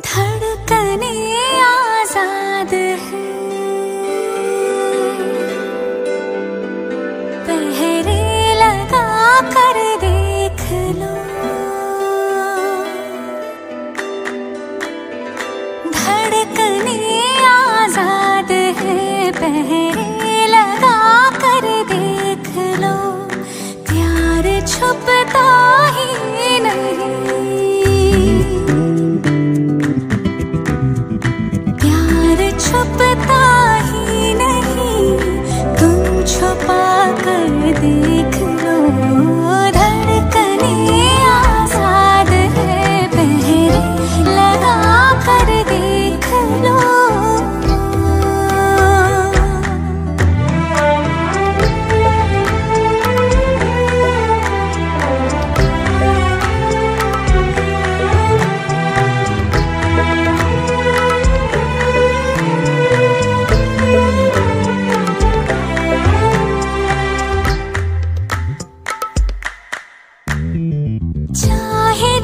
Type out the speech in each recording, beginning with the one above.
धड़कने आज़ाद है। पहरे लगा कर You.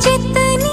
जितनी